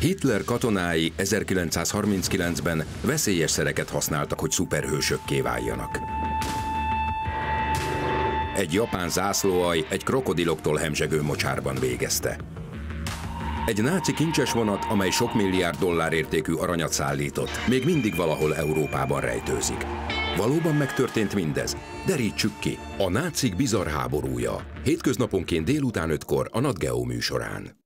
Hitler katonái 1939-ben veszélyes szereket használtak, hogy szuperhősökké váljanak. Egy japán zászlóaj egy krokodiloktól hemzsegő mocsárban végezte. Egy náci kincses vonat, amely sok milliárd dollár értékű aranyat szállított, még mindig valahol Európában rejtőzik. Valóban megtörtént mindez? Derítsük ki! A nácik bizarr háborúja. Hétköznaponként délután ötkor a NatGeo műsorán.